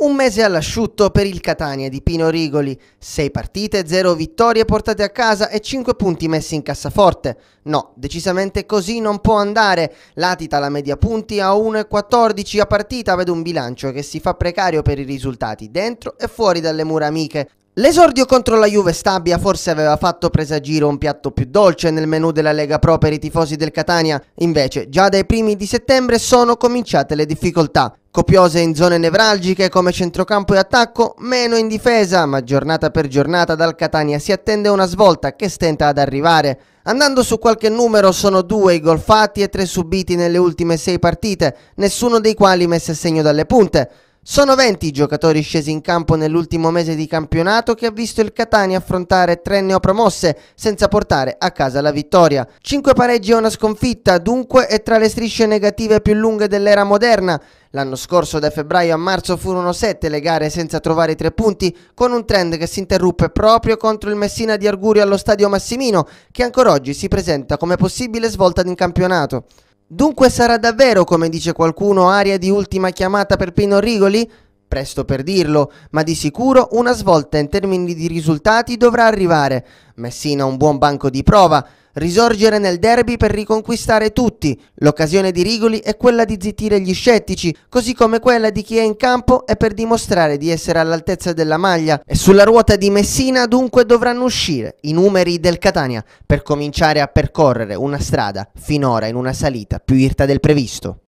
Un mese all'asciutto per il Catania di Pino Rigoli, 6 partite, 0 vittorie portate a casa e 5 punti messi in cassaforte. No, decisamente così non può andare. Latita la media punti a 1,14 a partita, vede un bilancio che si fa precario per i risultati dentro e fuori dalle mura amiche. L'esordio contro la Juve Stabia forse aveva fatto presagire un piatto più dolce nel menù della Lega Pro per i tifosi del Catania, invece già dai primi di settembre sono cominciate le difficoltà. Copiose in zone nevralgiche come centrocampo e attacco, meno in difesa, ma giornata per giornata dal Catania si attende una svolta che stenta ad arrivare. Andando su qualche numero sono due i gol fatti e tre subiti nelle ultime sei partite, nessuno dei quali messe a segno dalle punte. Sono 20 i giocatori scesi in campo nell'ultimo mese di campionato che ha visto il Catania affrontare tre neopromosse senza portare a casa la vittoria. 5 pareggi e una sconfitta, dunque è tra le strisce negative più lunghe dell'era moderna. L'anno scorso da febbraio a marzo furono 7 le gare senza trovare i tre punti, con un trend che si interruppe proprio contro il Messina di Argurio allo stadio Massimino, che ancora oggi si presenta come possibile svolta in campionato. Dunque sarà davvero, come dice qualcuno, aria di ultima chiamata per Pino Rigoli? Presto per dirlo, ma di sicuro una svolta in termini di risultati dovrà arrivare. Messina un buon banco di prova, risorgere nel derby per riconquistare tutti. L'occasione di Rigoli è quella di zittire gli scettici, così come quella di chi è in campo è per dimostrare di essere all'altezza della maglia. E sulla ruota di Messina dunque dovranno uscire i numeri del Catania per cominciare a percorrere una strada finora in una salita più irta del previsto.